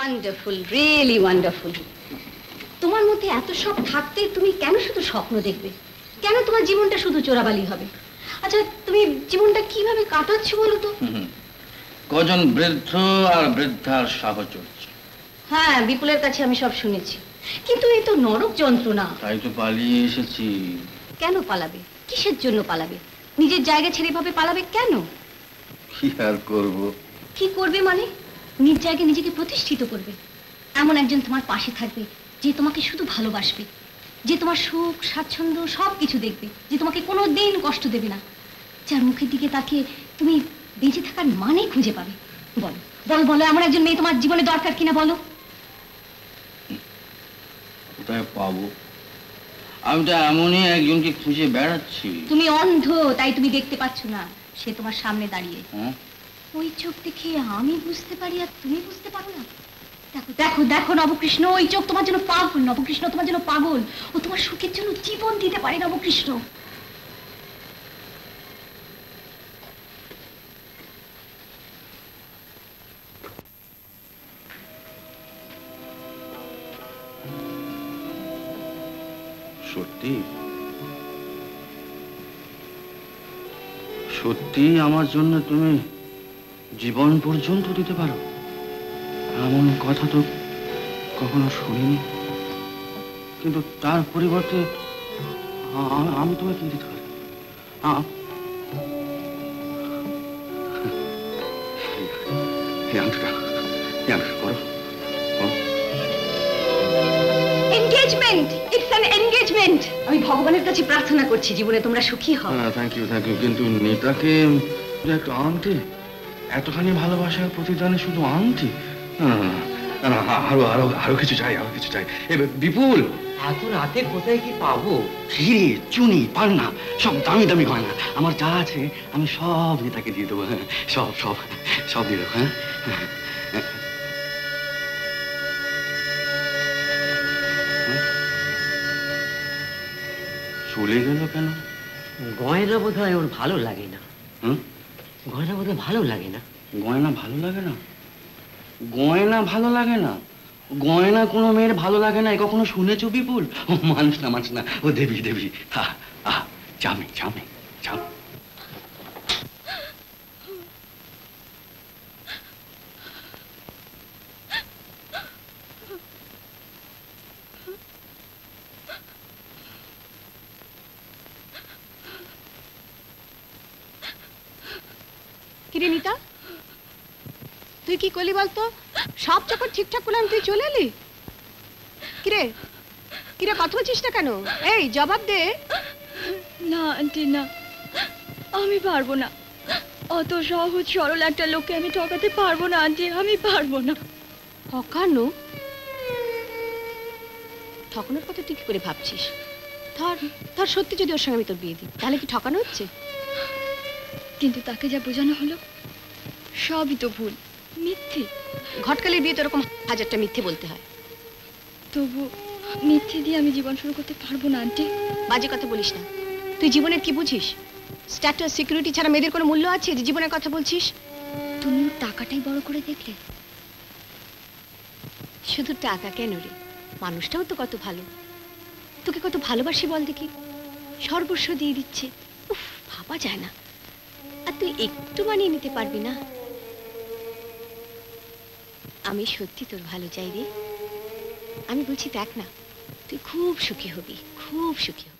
Wonderful really wonderful তোমার মধ্যে এত সব থাকতে তুমি কেন শুধু স্বপ্ন দেখবে? কেন তোমার জীবনটা শুধু চোরাবালি হবে? আচ্ছা তুমি জীবনটা কীভাবে কাটাচ্ছ বলো তো? কজন বৃদ্ধ আর বৃদ্ধার সাহচর্য। হ্যাঁ বিপুলের কাছে আমি সব শুনেছি। কিন্তু এই তো নরক যন্ত্রণা। তাই তো পালিয়ে এসেছি। কেন পালাবে? কিসের জন্য পালাবে? নিজের জায়গা ছেড়ে ভাবে পালাবে কেন? কি আর করব? কি করবে মানে? নিজ জায়গায় নিজেকে প্রতিষ্ঠিত করবে। এমন একজন তোমার পাশে থাকবে যে তোমাকে শুধু ভালোবাসবে যে তোমার সুখ স্বাচ্ছন্দ্য সব কিছু দেখবে যে তোমাকে কোনো দিন কষ্ট দেবে না। যার মুখের দিকে তাকিয়ে তুমি বেঁচে থাকার মানে খুঁজে পাবে। বলো বল বলো এমন একজন মেয়ে তোমার জীবনে দরকার কিনা বলো? কোথায় পাবো? আমি তো এমনই একজনকে খুঁজে বেড়াচ্ছি। তুমি অন্ধ তাই তুমি দেখতে পাচ্ছ না। সে তোমার সামনে দাঁড়িয়ে। হ্যাঁ? ওই চোখ দেখে আমি বুঝতে পারি আর তুমি বুঝতে পারো না। দেখো দেখো দেখো নবকৃষ্ণ, ওই চোখ তোমার জন্য পাগল, নবকৃষ্ণ তোমার জন্য পাগল। ও তোমার সুখের জন্য জীবন দিতে পারে নবকৃষ্ণ। সত্যি? সত্যি আমার জন্য তুমি জীবন পর্যন্ত দিতে পারো। এমন কথা তো কখনো শুনিনি। কিন্তু তার পরিবর্তে আমি তোমাকে কি দিতে পারি আমি ভগবানের কাছে প্রার্থনা করছি জীবনে তোমরা সুখী হও। হ্যাঁ থ্যাংক ইউ থ্যাংক ইউ কিন্তু নেতাকে একটু আনতে এতখানি ভালোবাসার প্রতিদানে শুধু না, আরও আরও আরও কিছু চাই আরও কিছু চাই। এ বিপুল! এত রাতে কোথায় কি পাবো? হিরে চুনি পান্না সব দামি দামি গয়না। আমার যা আছে আমি সব নেতাকে দিয়ে দেবো হ্যাঁ সব সব সব দিয়ে দেবো হ্যাঁ চলে গেল কেন? গয়না বোধ হয় ওর ভালো লাগে না। হুম? গয়না বোধ ভালো লাগে না। গয়না ভালো লাগে না? গয়না ভালো লাগে না? গয়না কোনো মেয়ের ভালো লাগে না, এ কখনো শুনেছ, বিপুল? ও, মানুষ না মানুষ না। ও, দেবী দেবী। আহ আহ চামে চামে জাম কিরে নিতা তুই কি করলি বলতো? সব যখন ঠিকঠাক করলাম তুই চলে এলি? কিরে? কিরে কথা বলছিস না কেন? এই জবাব দে। না আন্টি না। আমি পারব না। অত সহজ সরল একটা লোককে আমি ঠকাতে পারব না আন্টি আমি পারব না। ঠকানো? ঠকানোর কথা তুই কি করে ভাবছিস? ধর ধর সত্যি যদি ওর সঙ্গে আমি তোর বিয়ে দিই তাহলে কি ঠকানো হচ্ছে? কিন্তু তাকে যা বোঝানো হলো সবই তো ভুল মিথ্যে। ঘটকালের বিয়ে তো এরকম হাজারটা মিথ্যে বলতে হয়। তবু মিথ্যে দিয়ে আমি জীবন শুরু করতে পারব না আন্টি। বাজে কথা বলিস না। তুই জীবনের কি বুঝিস? স্ট্যাটাস সিকিউরিটি ছাড়া মেয়েদের কোনো মূল্য আছে যে জীবনের কথা বলছিস? তুমি টাকাটাই বড় করে দেখলে। শুধু টাকা কেন রে? মানুষটাও তো কত ভালো। তোকে কত ভালোবাসি বল দেখি। সর্বস্ব দিয়ে দিচ্ছে। উফ ভাবা যায় না। তুই একটু মানিয়ে নিতে পারবি না। আমি সত্যি তোর ভালো চাই রে। আমি বলছি দেখ না, তুই খুব সুখী হবি, খুব সুখী হবি।